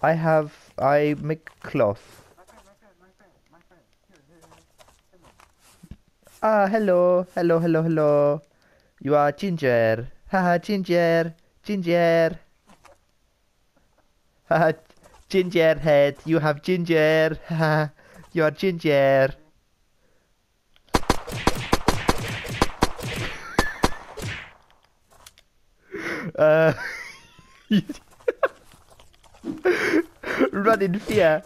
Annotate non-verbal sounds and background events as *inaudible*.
I have. I make cloth. Ah, hello, hello, hello, hello. You are ginger. Haha, ginger, ginger. Haha, ginger head. You have ginger. Haha, you are ginger. *laughs* Uh, *laughs* running fear.